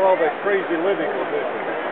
all that crazy living conditions.